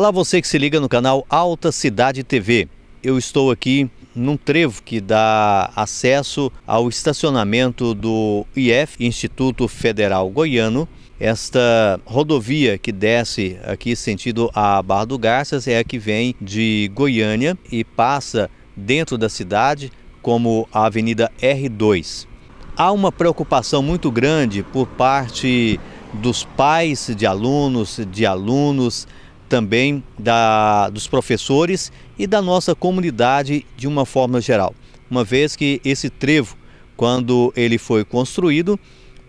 Olá, você que se liga no canal Alta Cidade TV. Eu estou aqui num trevo que dá acesso ao estacionamento do IF, Instituto Federal Goiano. Esta rodovia que desce aqui sentido a Barra do Garças é a que vem de Goiânia e passa dentro da cidade como a Avenida R2. Há uma preocupação muito grande por parte dos pais de alunos, de alunos, também da, dos professores e da nossa comunidade de uma forma geral. Uma vez que esse trevo, quando ele foi construído,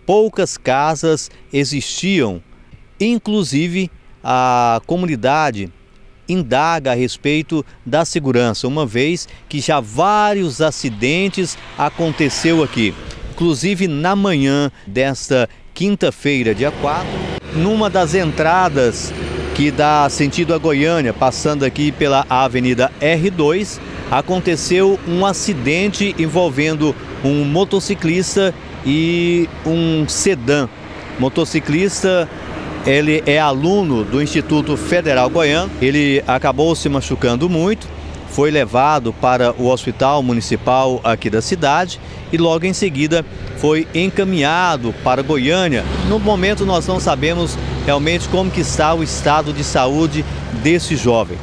poucas casas existiam, inclusive a comunidade indaga a respeito da segurança, uma vez que já vários acidentes aconteceu aqui. Inclusive na manhã desta quinta-feira, dia 4, numa das entradas que dá sentido a Goiânia, passando aqui pela Avenida R2, aconteceu um acidente envolvendo um motociclista e um sedã. Motociclista, ele é aluno do Instituto Federal Goiano, ele acabou se machucando muito, foi levado para o hospital municipal aqui da cidade e logo em seguida foi encaminhado para Goiânia. No momento nós não sabemos realmente como que está o estado de saúde desse jovem.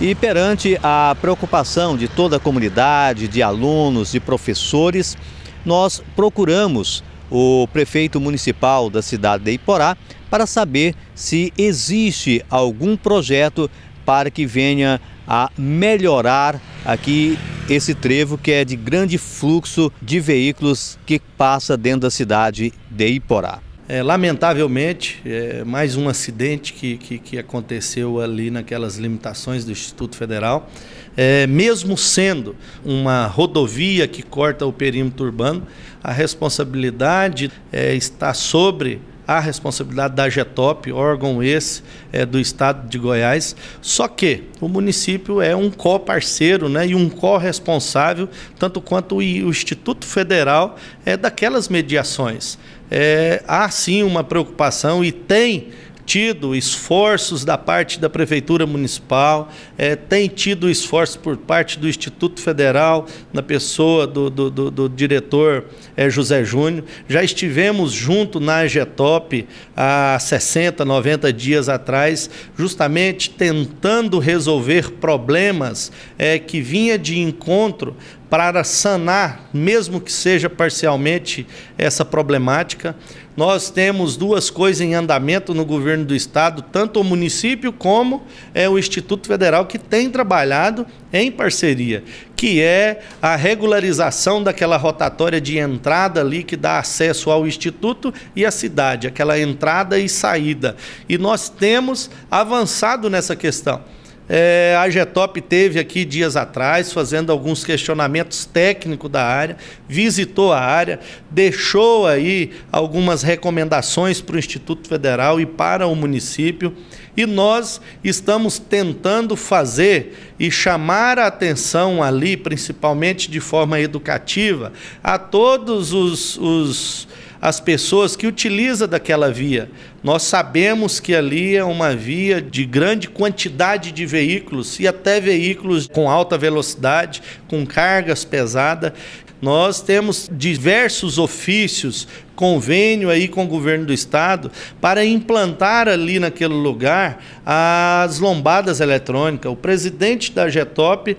E perante a preocupação de toda a comunidade, de alunos, de professores, nós procuramos o prefeito municipal da cidade de Iporá para saber se existe algum projeto para que venha a melhorar aqui esse trevo que é de grande fluxo de veículos que passa dentro da cidade de Iporá. É, lamentavelmente, é, mais um acidente que, que, que, aconteceu ali naquelas limitações do Instituto Federal. É, mesmo sendo uma rodovia que corta o perímetro urbano, a responsabilidade é, está sobre a responsabilidade da GETOP, órgão esse é, do Estado de Goiás. Só que o município é um co-parceiro né, e um co-responsável, tanto quanto o, o Instituto Federal é daquelas mediações. É, há sim uma preocupação e tem tido esforços da parte da Prefeitura Municipal, é, tem tido esforços por parte do Instituto Federal, na pessoa do, do, do, do diretor é, José Júnior. Já estivemos junto na AGETOP há 60, 90 dias atrás, justamente tentando resolver problemas é, que vinha de encontro para sanar, mesmo que seja parcialmente, essa problemática. Nós temos duas coisas em andamento no governo do estado, tanto o município como é, o Instituto Federal, que tem trabalhado em parceria, que é a regularização daquela rotatória de entrada ali que dá acesso ao Instituto e à cidade, aquela entrada e saída. E nós temos avançado nessa questão. É, a Getop teve aqui dias atrás fazendo alguns questionamentos técnicos da área, visitou a área, deixou aí algumas recomendações para o Instituto Federal e para o município. E nós estamos tentando fazer e chamar a atenção ali, principalmente de forma educativa, a todos os, os as pessoas que utilizam daquela via. Nós sabemos que ali é uma via de grande quantidade de veículos e até veículos com alta velocidade, com cargas pesadas. Nós temos diversos ofícios, convênio aí com o governo do estado para implantar ali naquele lugar as lombadas eletrônicas. O presidente da Getop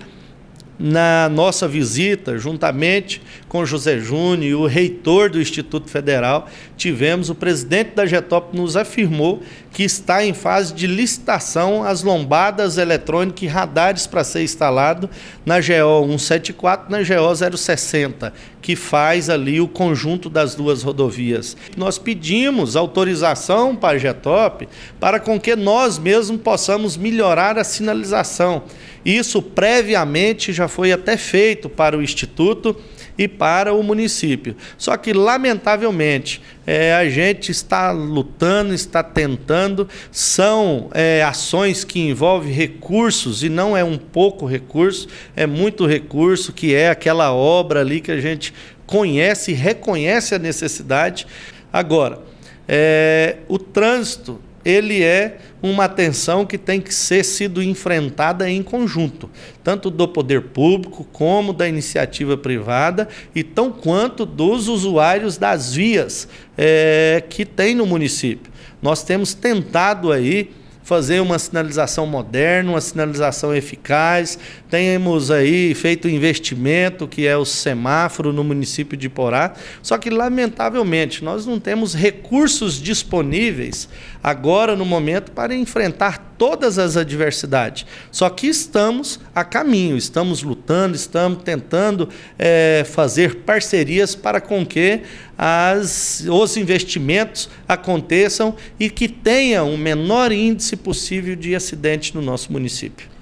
na nossa visita, juntamente com José Júnior e o reitor do Instituto Federal, tivemos o presidente da Getop nos afirmou que está em fase de licitação as lombadas eletrônicas e radares para ser instalado na GO 174 na GO 060, que faz ali o conjunto das duas rodovias. Nós pedimos autorização para a Getop para com que nós mesmos possamos melhorar a sinalização. Isso previamente já foi até feito para o Instituto e para o município. Só que, lamentavelmente, é, a gente está lutando, está tentando, são é, ações que envolvem recursos e não é um pouco recurso, é muito recurso, que é aquela obra ali que a gente conhece e reconhece a necessidade. Agora, é, o trânsito ele é uma atenção que tem que ser sido enfrentada em conjunto, tanto do poder público como da iniciativa privada e tão quanto dos usuários das vias é, que tem no município. Nós temos tentado aí fazer uma sinalização moderna, uma sinalização eficaz. Temos aí feito investimento, que é o semáforo no município de Porá. Só que, lamentavelmente, nós não temos recursos disponíveis agora, no momento, para enfrentar todas as adversidades. Só que estamos a caminho, estamos lutando, estamos tentando é, fazer parcerias para com que as, os investimentos aconteçam e que tenha um menor índice possível de acidente no nosso município.